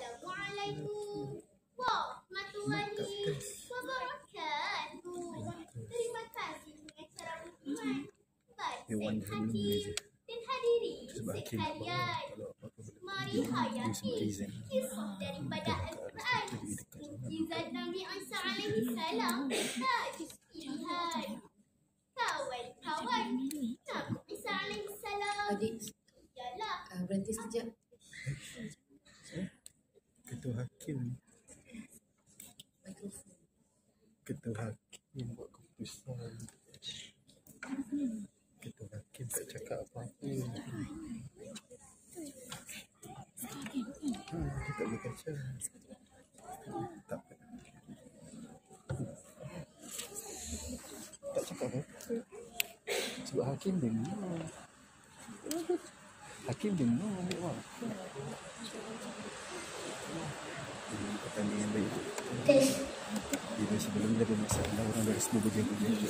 Assalamualaikum warahmatullahi wabarakatuh. Terima kasih pengacara Budiman. Hewan Baik sebelum hati ni je. dan hadirin Sebab hakim tak tahu sekalian. kalau apa-apa boleh Mari dia semua hayati present. kisah daripada Al-Quran. Mukjizat Nabi Isa alaihi salam tajus pilihan. Kawan-kawan, Nabi Isa alaihi salam Adik, ialah uh, berhenti sekejap. Ketua hakim. Ketua hakim buat keputusan. Ketua hakim tak cakap apa-apa. Ha, Dia tak boleh baca. Tak. Tak cakap apa-apa. Sebab hakim dengar Hakim dengar ambil waktu Ini pertandingan baik Bila sebelum dia ada masalah orang dari semua berjaga-jaga.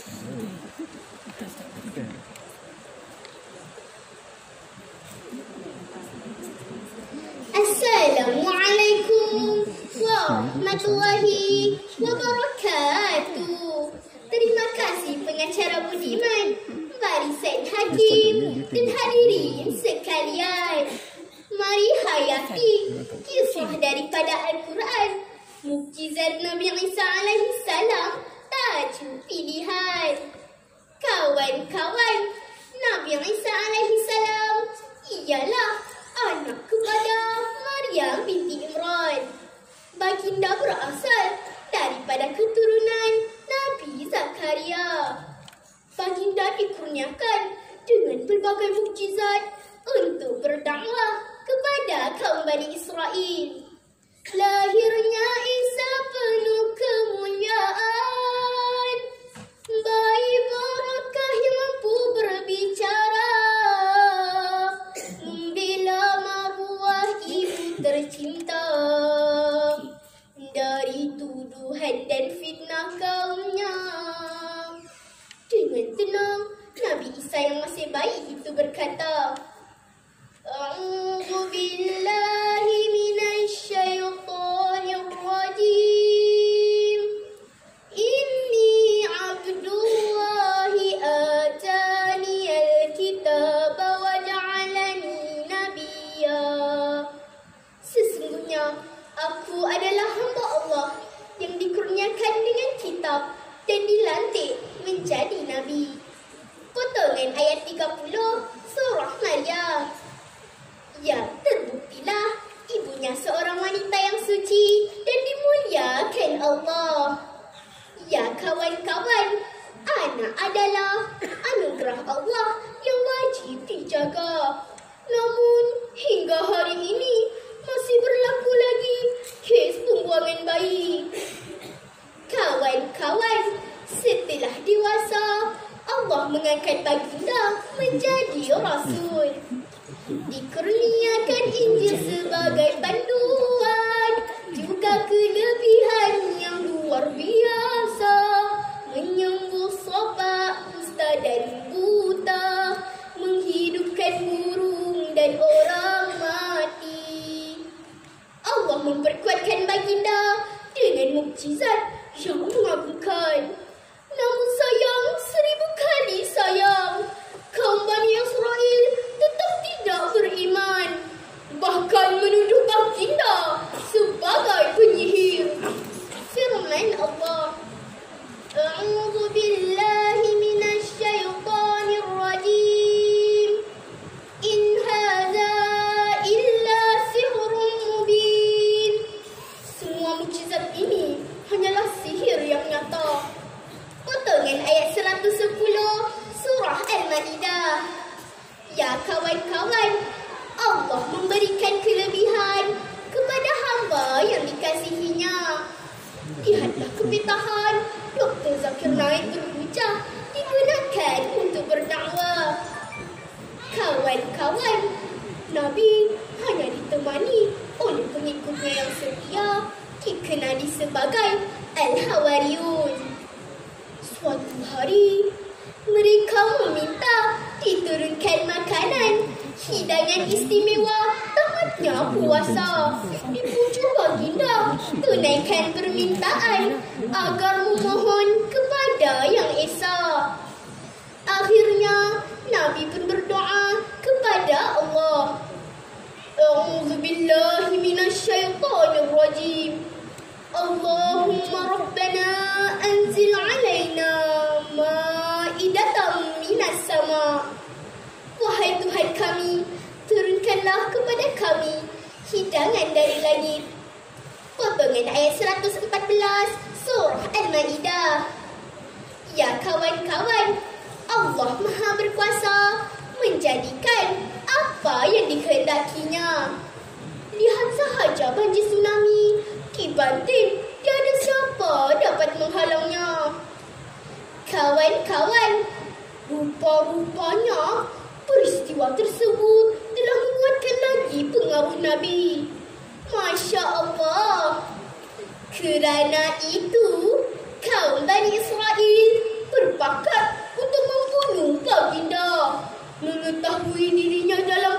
Kan? Assalamualaikum warahmatullahi wabarakatuh. Terima kasih pengacara Budiman, barisan hakim dan hadirin sekalian. Hayati kisah daripada Al-Quran. Mukjizat Nabi Isa alaihi salam tajuk pilihan. Kawan-kawan, Nabi Isa alaihi salam ialah anak kepada Maryam binti Imran. Baginda berasal daripada keturunan Nabi Zakaria. Baginda dikurniakan dengan pelbagai mukjizat untuk berdakwah kepada kaum Bani Israel. Lahirnya Isa penuh kemuliaan menjadi nabi. Potongan ayat 30 surah Maryam. Ya, terbuktilah ibunya seorang wanita yang suci dan dimuliakan Allah. Ya, kawan-kawan, anak adalah anugerah Allah yang wajib dijaga. Namun, hingga Potongan ayat 110 surah Al-Maidah. Ya kawan-kawan, Allah memberikan kelebihan kepada hamba yang dikasihinya. Lihatlah kepitahan Dr. Zakir Naik berhujah digunakan untuk berdakwah. Kawan-kawan, Nabi hanya ditemani oleh pengikutnya yang setia dikenali sebagai Al-Hawariyun. Hari, mereka meminta diturunkan makanan hidangan istimewa tamatnya puasa. Dipuju baginda tunaikan permintaan agar memohon kepada yang esa. Akhirnya Nabi pun berdoa kepada Allah. A'udzu billahi minasyaitonir rajim. Allahumma rabbana anzil alaina ma'idatan minas sama. Wahai Tuhan kami, turunkanlah kepada kami hidangan dari langit. Potongan ayat 114 surah Al-Maidah. Ya kawan-kawan, Allah Maha Berkuasa menjadikan apa yang dikehendakinya. Lihat sahaja banjir tsunami. Kibantin, Kerana itu, kaum Bani Israel berpakat untuk membunuh baginda. Mengetahui dirinya dalam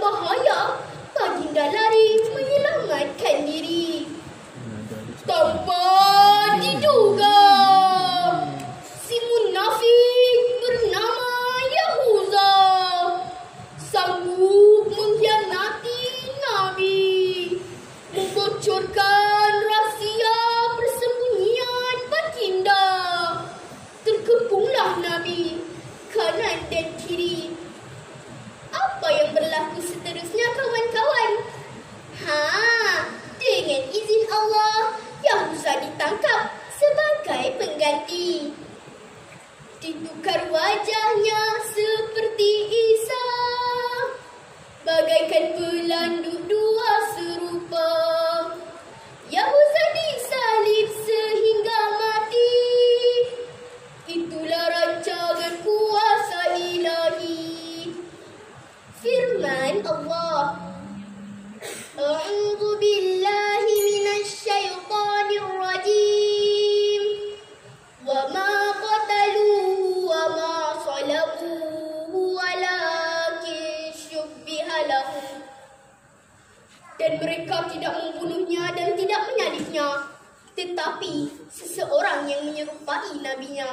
yang menyerupai nabinya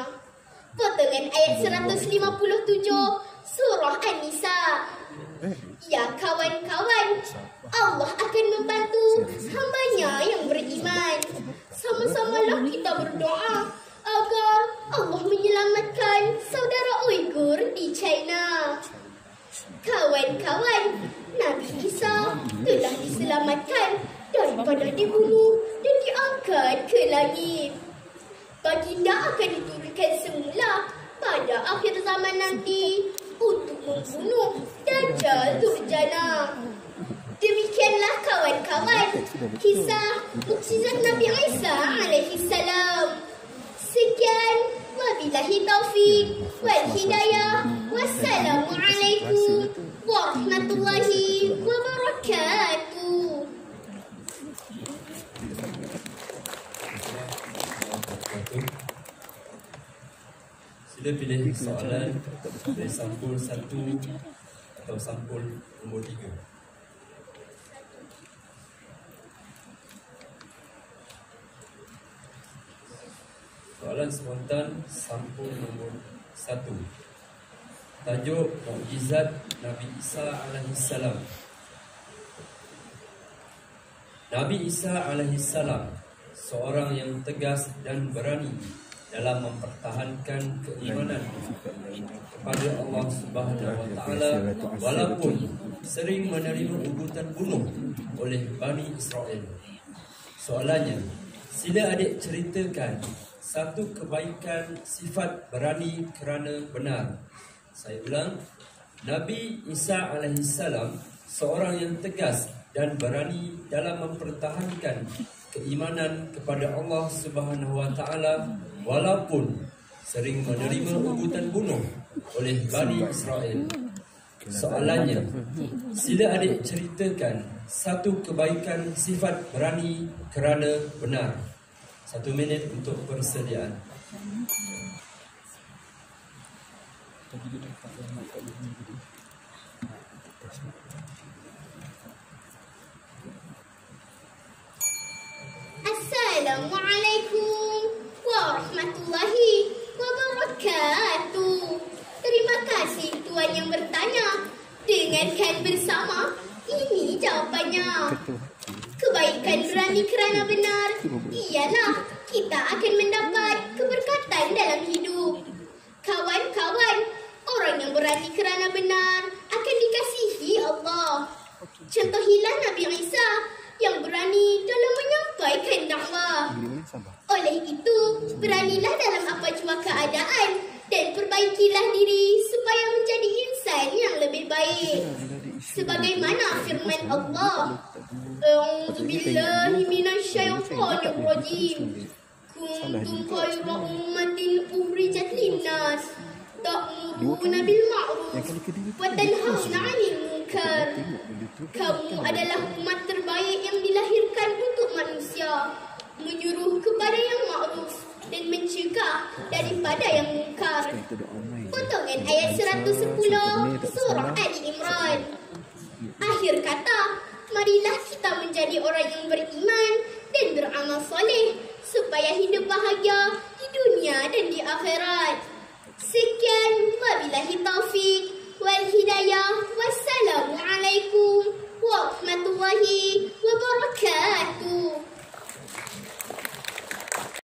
potongan ayat 157 surah An-Nisa Ya kawan-kawan, Allah akan membantu hambanya yang beriman. Sama-samalah kita berdoa agar Allah menyelamatkan saudara Uyghur di China. Kawan-kawan, Nabi Isa telah diselamatkan daripada dibunuh dan diangkat ke langit. Baginda akan diturunkan semula pada akhir zaman nanti untuk membunuh Dajjal Durjana. Demikianlah kawan-kawan kisah mukjizat Nabi Isa alaihi salam. Sekian wabillahi taufik wal hidayah. Wassalamualaikum warahmatullahi wabarakatuh. Sila pilih soalan dari sampul satu atau sampul nombor tiga. Soalan spontan sampul nombor satu. Tajuk Mukjizat Nabi Isa alaihissalam. Nabi Isa alaihissalam seorang yang tegas dan berani dalam mempertahankan keimanan kepada Allah Subhanahu wa taala walaupun sering menerima ugutan bunuh oleh Bani Israel. Soalannya, sila adik ceritakan satu kebaikan sifat berani kerana benar. Saya ulang, Nabi Isa alaihissalam seorang yang tegas dan berani dalam mempertahankan keimanan kepada Allah Subhanahu wa taala walaupun sering menerima ugutan bunuh oleh Bani Israel. Soalannya, sila adik ceritakan satu kebaikan sifat berani kerana benar. Satu minit untuk persediaan. Assalamualaikum warahmatullahi wabarakatuh. Terima kasih tuan yang bertanya. Dengarkan bersama. Ini jawapannya. Kebaikan berani kerana benar ialah kita akan mendapat keberkatan dalam hidup. Kawan-kawan, orang yang berani kerana benar akan dikasihi Allah. Contohilah Nabi Isa yang berani dakwah. Boleh sabar. Oleh itu, beranilah dalam apa jua keadaan dan perbaikilah diri supaya menjadi insan yang lebih baik. Sebagaimana firman Allah, A'udzu billahi minasyaitonir rajim. Kuntum khayra ummatin ukhrijat linnas ta'muruna bil ma'ruf wa tanhauna 'anil munkar. Kamu adalah umat terbaik yang dilahirkan untuk manusia, menyuruh kepada yang ma'ruf dan mencegah daripada yang mungkar. Potongan ayat 110 surah Ali Imran. Akhir kata, marilah kita menjadi orang yang beriman dan beramal soleh supaya hidup bahagia di dunia dan di akhirat. Sekian, wabilahi taufik, wal hidayah. Wassalamualaikum warahmatullahi wabarakatuh.